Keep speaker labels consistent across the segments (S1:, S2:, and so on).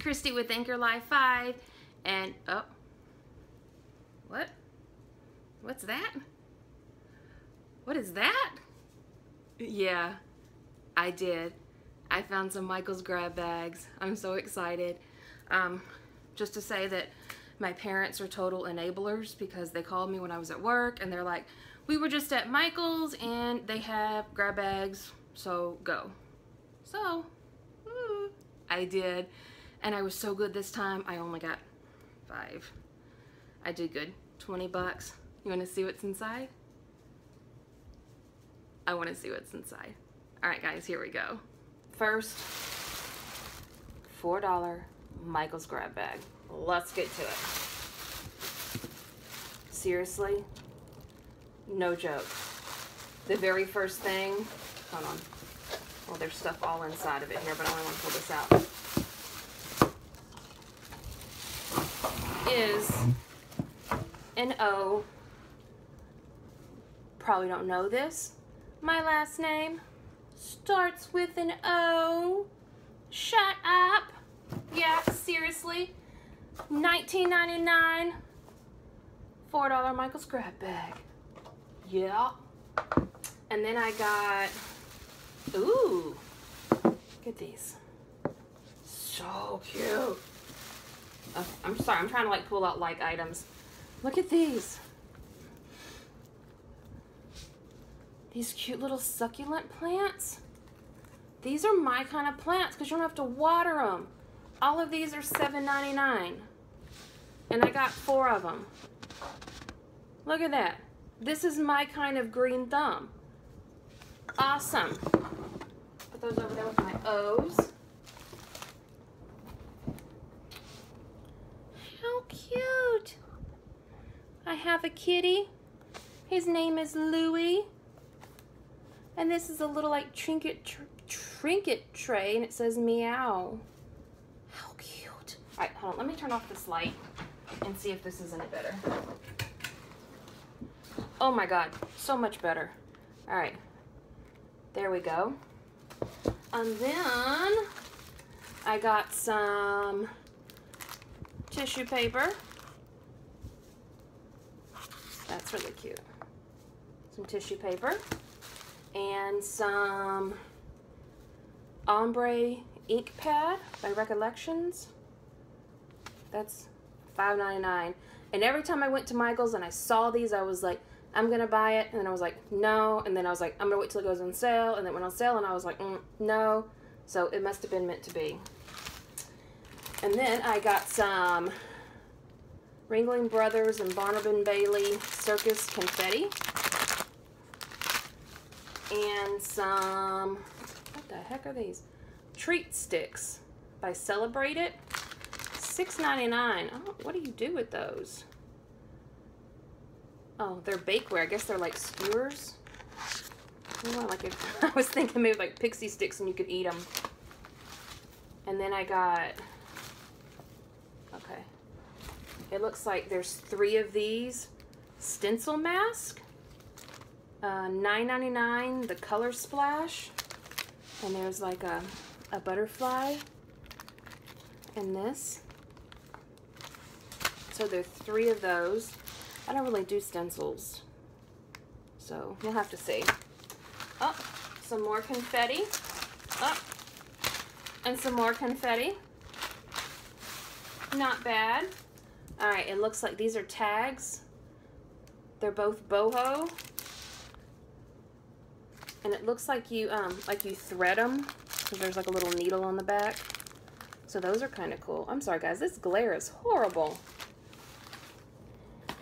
S1: Christy with Anchor Life 5 and oh. What? What's that? What is that? Yeah I did. I found some Michael's grab bags. I'm so excited. Um, just to say that my parents are total enablers because they called me when I was at work and they're like we were just at Michael's and they have grab bags so go. So I did and I was so good this time, I only got five. I did good. 20 bucks. You want to see what's inside? I want to see what's inside. Alright guys, here we go. First, $4 Michael's grab bag. Let's get to it. Seriously, no joke. The very first thing, hold on. Well, there's stuff all inside of it here, but I only want to pull this out. Is an O. Probably don't know this. My last name starts with an O. Shut up. Yeah, seriously. 19.99 $4 Michael's scrap bag. Yeah. And then I got, ooh, look at these. So cute. Oh, I'm sorry, I'm trying to like pull out like items. Look at these. These cute little succulent plants. These are my kind of plants because you don't have to water them. All of these are $7.99. And I got four of them. Look at that. This is my kind of green thumb. Awesome. Put those over there with my O's. Cute. I have a kitty. His name is Louie. And this is a little like trinket tr trinket tray and it says meow. How cute. All right, hold on. Let me turn off this light and see if this is any better. Oh my God, so much better. All right, there we go. And then I got some tissue paper. That's really cute. Some tissue paper and some ombre ink pad by Recollections. That's $5.99. And every time I went to Michael's and I saw these, I was like, I'm gonna buy it. And then I was like, no. And then I was like, I'm gonna wait till it goes on sale. And then it went on sale and I was like, mm, no. So it must have been meant to be. And then I got some Ringling Brothers and Barnum Bailey Circus Confetti. And some, what the heck are these? Treat Sticks by Celebrate It. $6.99. Oh, what do you do with those? Oh, they're bakeware. I guess they're like skewers. Like if, I was thinking maybe like pixie sticks and you could eat them. And then I got. It looks like there's three of these stencil mask. Uh, $9.99, the color splash. And there's like a, a butterfly and this. So there are three of those. I don't really do stencils. So you'll have to see. Oh, some more confetti. Oh, and some more confetti. Not bad. All right, it looks like these are tags. They're both boho. And it looks like you um like you thread them because there's like a little needle on the back. So those are kind of cool. I'm sorry guys, this glare is horrible.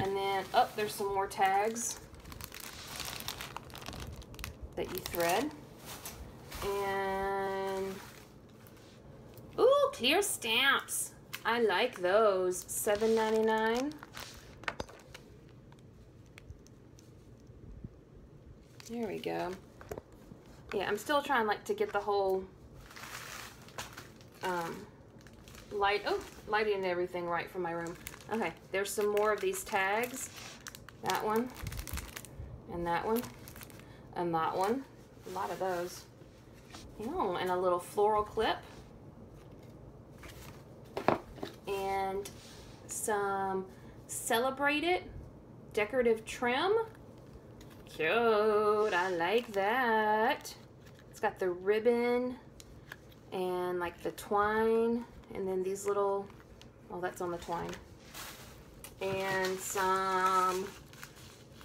S1: And then, oh, there's some more tags that you thread. And, ooh, clear stamps. I like those. $7.99. There we go. Yeah, I'm still trying like to get the whole um, light, oh, lighting and everything right for my room. Okay, there's some more of these tags. That one, and that one, and that one. A lot of those. Oh, and a little floral clip. Some Celebrate It decorative trim. Cute. I like that. It's got the ribbon and like the twine and then these little, oh, that's on the twine. And some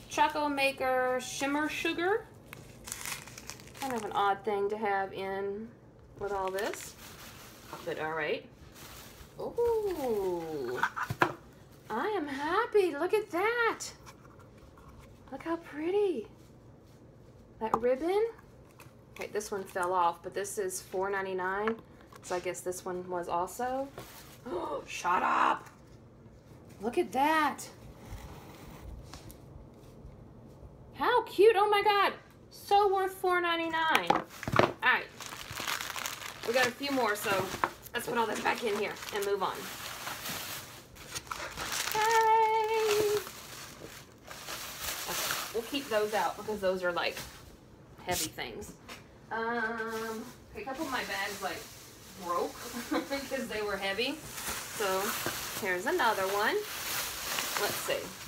S1: Choco Maker Shimmer Sugar. Kind of an odd thing to have in with all this, but all right. Ooh, I am happy. Look at that. Look how pretty. That ribbon. Okay, this one fell off, but this is $4.99. So I guess this one was also. Oh, shut up. Look at that. How cute. Oh my God. So worth $4.99. All right. We got a few more, so let's put all this back in here and move on. Okay. We'll keep those out because those are like heavy things. Um, a couple of my bags like broke because they were heavy. So here's another one. Let's see.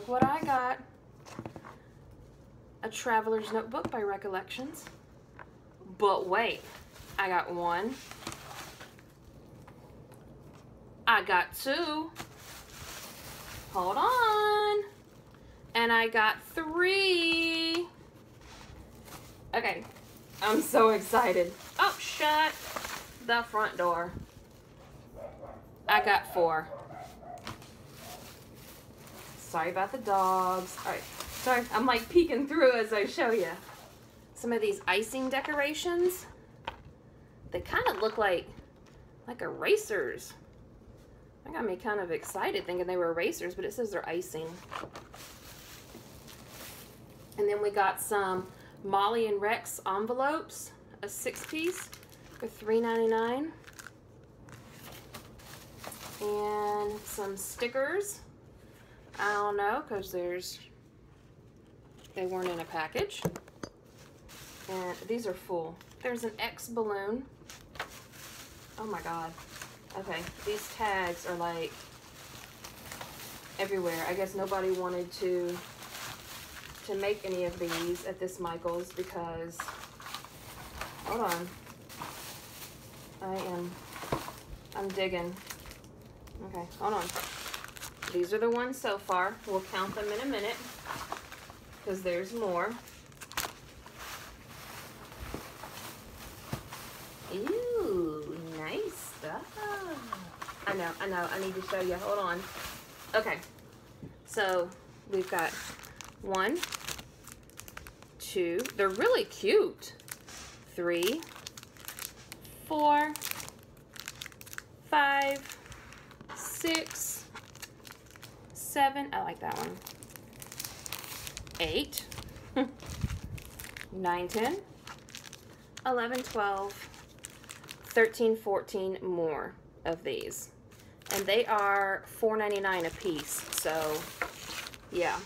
S1: Look what I got. A Traveler's Notebook by Recollections. But wait, I got one. I got two. Hold on. And I got three. Okay, I'm so excited. Oh, shut the front door. I got four. Sorry about the dogs. All right, sorry, I'm like peeking through as I show you. Some of these icing decorations, they kind of look like, like erasers. That got me kind of excited thinking they were erasers, but it says they're icing. And then we got some Molly and Rex envelopes, a six piece for $3.99. And some stickers. I don't know, because there's, they weren't in a package. And these are full. There's an X balloon. Oh my God. Okay, these tags are like everywhere. I guess nobody wanted to to make any of these at this Michael's because hold on. I am I'm digging. Okay, hold on. These are the ones so far. We'll count them in a minute because there's more. Ew, nice stuff. I know, I know. I need to show you. Hold on. Okay. So we've got one, two. They're really cute. Three, four, five, six, seven. I like that one. Eight, nine, ten, eleven, twelve, thirteen, fourteen more of these. And they are $4.99 a piece. So, yeah.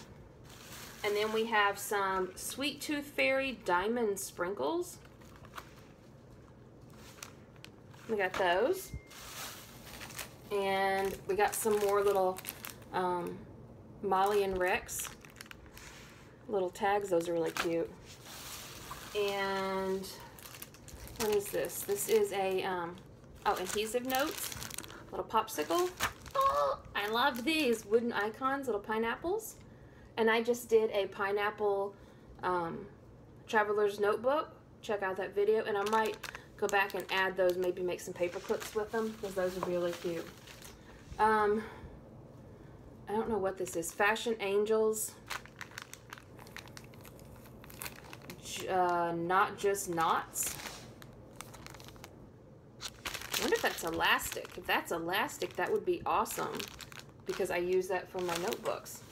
S1: And then we have some Sweet Tooth Fairy Diamond Sprinkles. We got those. And we got some more little um, Molly and Rex little tags. Those are really cute. And what is this? This is a, um, oh, adhesive notes. Little popsicle. Oh, I love these wooden icons, little pineapples. And I just did a pineapple um, traveler's notebook. Check out that video. And I might go back and add those, maybe make some paper clips with them because those are really cute. Um, I don't know what this is. Fashion Angels. Uh, not just knots. I wonder if that's elastic. If that's elastic, that would be awesome because I use that for my notebooks.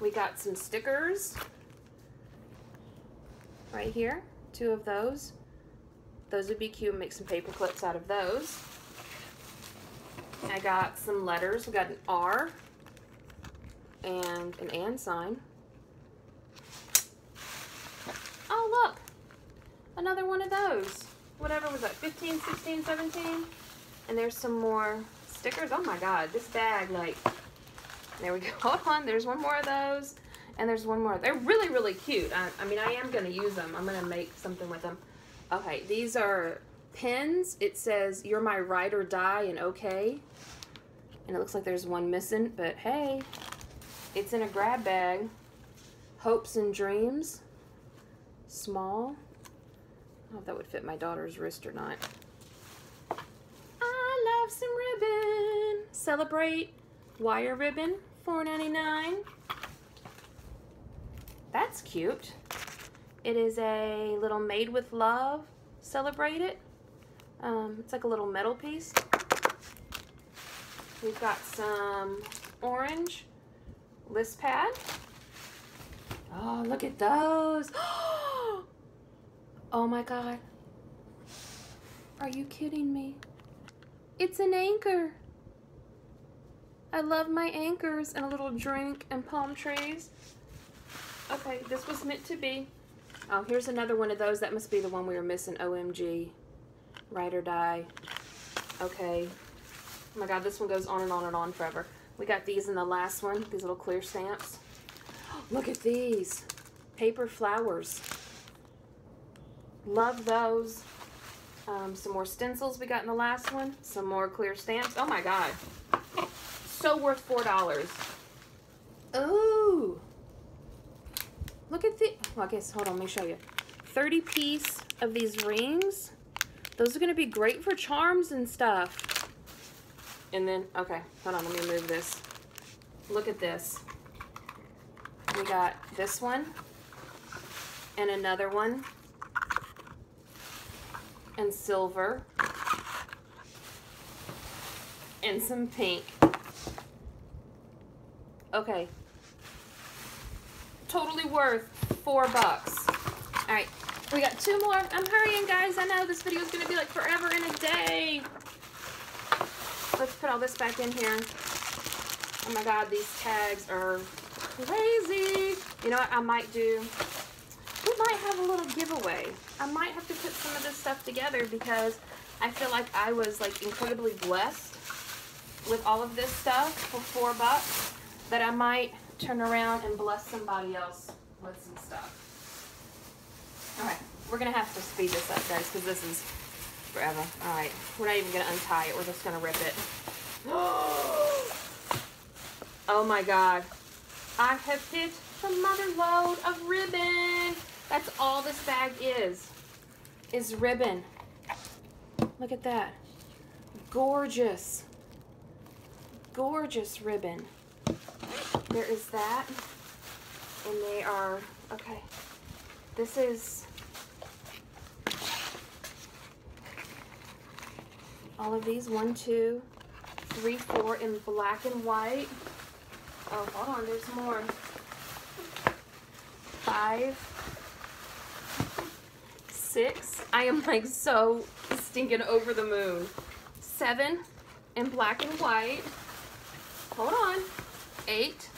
S1: We got some stickers right here, two of those. Those would be cute. Make some paper clips out of those. I got some letters. We got an R and an and sign. Oh, look, another one of those. Whatever was that, 15, 16, 17? And there's some more stickers. Oh my God, this bag, like, there we go. Hold on, there's one more of those. And there's one more. They're really, really cute. I, I mean, I am going to use them. I'm going to make something with them. Okay, these are pins. It says, you're my ride or die and okay. And it looks like there's one missing, but hey, it's in a grab bag. Hopes and dreams. Small. I don't know if that would fit my daughter's wrist or not. I love some ribbon. Celebrate wire ribbon, $4.99. That's cute. It is a little made with love. Celebrate it. Um, it's like a little metal piece. We've got some orange list pad. Oh, look at those. Oh my God. Are you kidding me? It's an anchor. I love my anchors and a little drink and palm trees. Okay, this was meant to be. Oh, here's another one of those. That must be the one we were missing. OMG. Ride or die. Okay. Oh my god, this one goes on and on and on forever. We got these in the last one. These little clear stamps. Look at these. Paper flowers. Love those. Um, some more stencils we got in the last one. Some more clear stamps. Oh my god. So worth $4. Ooh. Look at the, well, I guess, hold on, let me show you. 30 piece of these rings. Those are to be great for charms and stuff. And then, okay, hold on, let me move this. Look at this. We got this one and another one and silver and some pink. Okay, totally worth four bucks. All right, we got two more. I'm hurrying, guys. I know this video is going to be like forever in a day. Let's put all this back in here. Oh my God, these tags are crazy. You know what I might do? We might have a little giveaway. I might have to put some of this stuff together because I feel like I was like incredibly blessed with all of this stuff for four bucks that I might turn around and bless somebody else with some stuff. All right, we're gonna have to speed this up, guys, because this is forever. All right, we're not even gonna untie it. We're just gonna rip it. oh my God. I have hit the mother load of ribbon. That's all this bag is, is ribbon. Look at that. Gorgeous. Gorgeous ribbon. There is that. And they are, okay. This is all of these. One, two, three, four in black and white. Oh, hold on, there's more. Five, six. I am like so stinking over the moon. Seven in black and white. Hold on. Eight.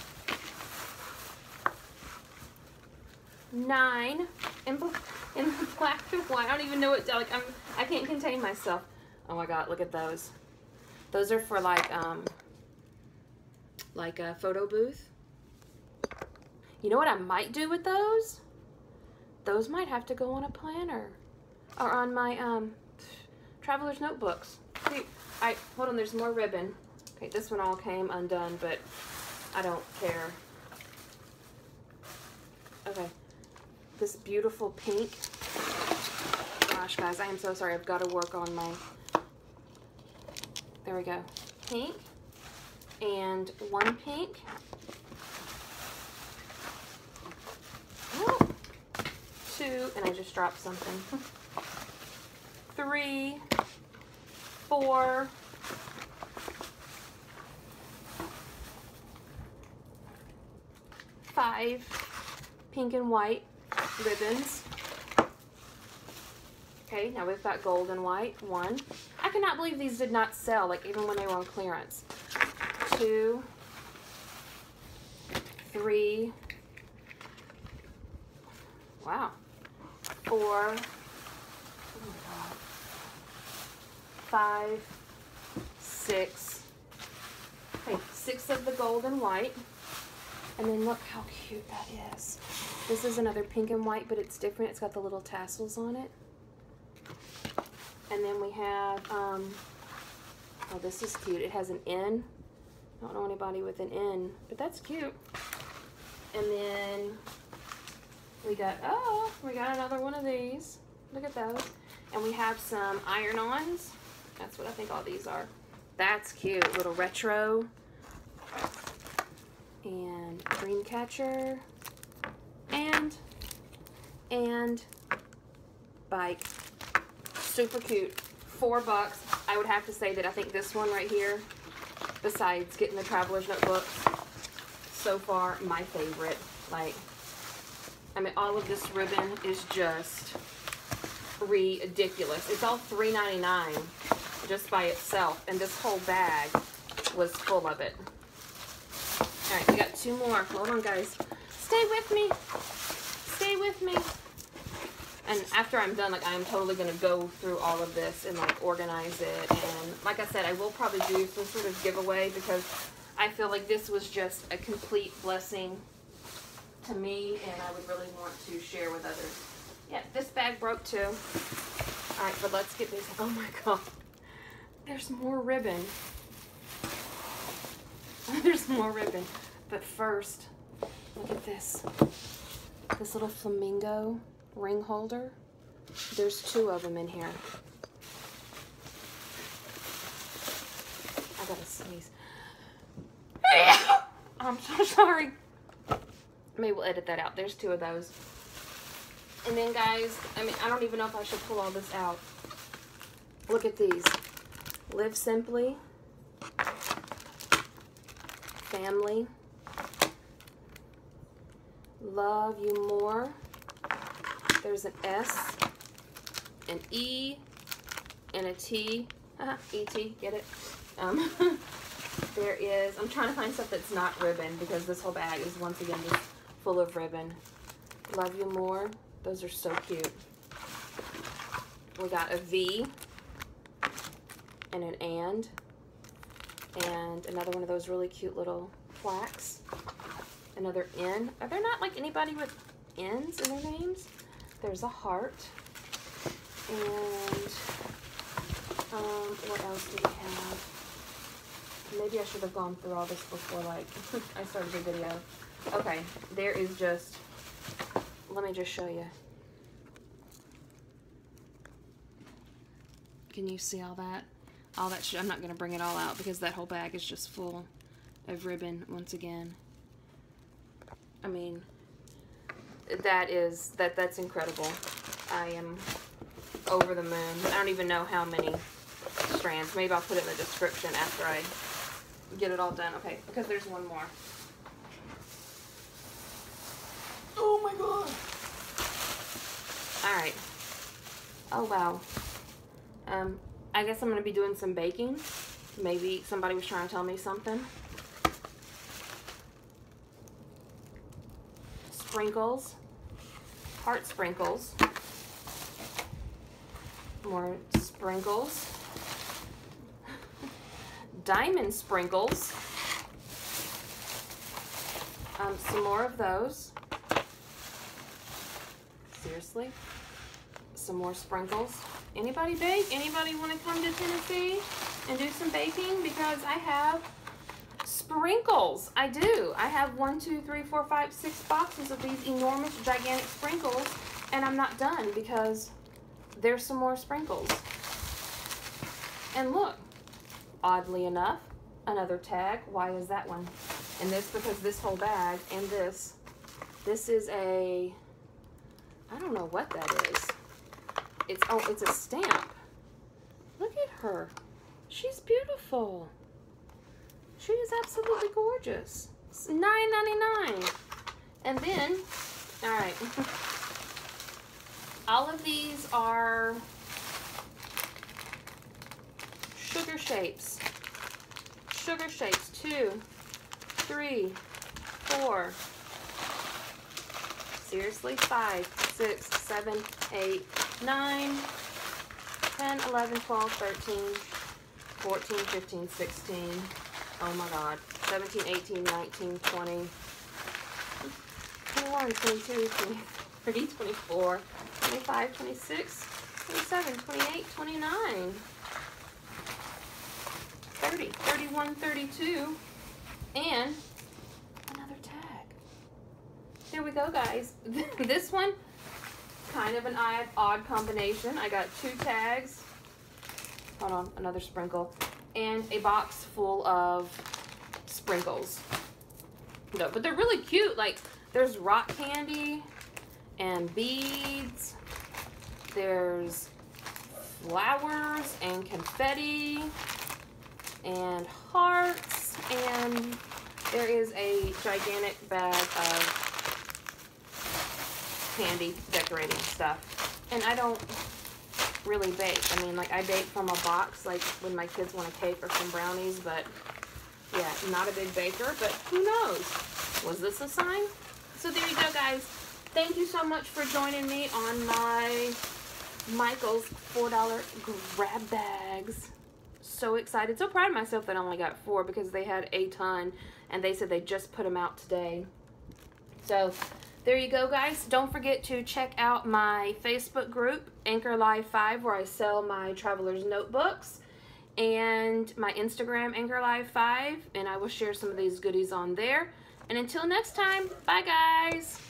S1: Nine in, in black and white. I don't even know what, like, I'm, I can't contain myself. Oh my God, look at those. Those are for like, um, like a photo booth. You know what I might do with those? Those might have to go on a planner or on my um, traveler's notebooks. See, I, hold on, there's more ribbon. Okay, this one all came undone, but I don't care. Okay, this beautiful pink. Gosh, guys, I am so sorry. I've got to work on my, there we go. Pink and one pink. Two, and I just dropped something. Three, four, five pink and white ribbons. Okay, now we've got gold and white. One. I cannot believe these did not sell, like even when they were on clearance. Two, three, wow, four, five, six. okay, six of the gold and white. And then look how cute that is. This is another pink and white, but it's different. It's got the little tassels on it. And then we have, um, oh, this is cute. It has an N. I don't know anybody with an N, but that's cute. And then we got, oh, we got another one of these. Look at those. And we have some iron-ons. That's what I think all these are. That's cute. Little retro. And dream catcher. And, and bike. Super cute. Four bucks. I would have to say that I think this one right here, besides getting the Traveler's Notebook, so far my favorite. Like, I mean, all of this ribbon is just ridiculous. It's all $3.99 just by itself, and this whole bag was full of it. All right, we got two more. Hold on, guys. Stay with me. Stay with me. And after I'm done, like, I'm totally going to go through all of this and, like, organize it. And, like I said, I will probably do some sort of giveaway because I feel like this was just a complete blessing to me, and I would really want to share with others. Yeah, this bag broke too. All right, but let's get this. Oh my God. There's more ribbon. There's more ribbon. But first, look at this. This little flamingo ring holder. There's two of them in here. I gotta sneeze. I'm so sorry. Maybe we'll edit that out. There's two of those. And then guys, I mean, I don't even know if I should pull all this out. Look at these. Live Simply. Family. Love You More. There's an S, an E, and a T. E-T, get it? Um, there is, I'm trying to find stuff that's not ribbon because this whole bag is once again just full of ribbon. Love You More. Those are so cute. We got a V and an and and another one of those really cute little plaques. Another N. Are there not like anybody with N's in their names? There's a heart. And um, what else do we have? Maybe I should have gone through all this before like I started the video. Okay, there is just, let me just show you. Can you see all that? All that I'm not going to bring it all out because that whole bag is just full of ribbon once again. I mean, that is, that that's incredible. I am over the moon. I don't even know how many strands. Maybe I'll put it in the description after I get it all done. Okay, because there's one more. Oh my god. All right. Oh wow. Um, I guess I'm gonna be doing some baking. Maybe somebody was trying to tell me something. Sprinkles. Heart sprinkles. More sprinkles. Diamond sprinkles. Um, some more of those. Seriously? Some more sprinkles. Anybody bake? Anybody want to come to Tennessee and do some baking? Because I have sprinkles. I do. I have one, two, three, four, five, six boxes of these enormous, gigantic sprinkles. And I'm not done because there's some more sprinkles. And look, oddly enough, another tag. Why is that one? And this because this whole bag and this, this is a I don't know what that is. It's, oh, it's a stamp. Look at her. She's beautiful. She is absolutely gorgeous. It's $9.99. And then, all right. all of these are sugar shapes. Sugar shapes, two, three, four, seriously, five, six, seven, eight, nine, 10, 11, 12, 13, 14, 15, 16. Oh my god. 17, 18, 19, 20, 21, 22, 23, 24, 25, 26, 27, 28, 29, 30, 31, 32, and another tag. There we go, guys. this one, kind of an odd, odd combination. I got two tags. Hold on, another sprinkle. And a box full of sprinkles. No, but they're really cute. Like, there's rock candy and beads. There's flowers and confetti and hearts. And there is a gigantic bag of candy decorating stuff. And I don't really bake. I mean, like, I bake from a box, like, when my kids want a cake or some brownies, but, yeah, not a big baker, but who knows? Was this a sign? So there you go, guys. Thank you so much for joining me on my Michael's $4 grab bags. So excited. So proud of myself that I only got four because they had a ton, and they said they just put them out today. So there you go, guys. Don't forget to check out my Facebook group, Anchor Life 5, where I sell my Traveler's Notebooks, and my Instagram, Anchor Life 5, and I will share some of these goodies on there. And until next time, bye, guys.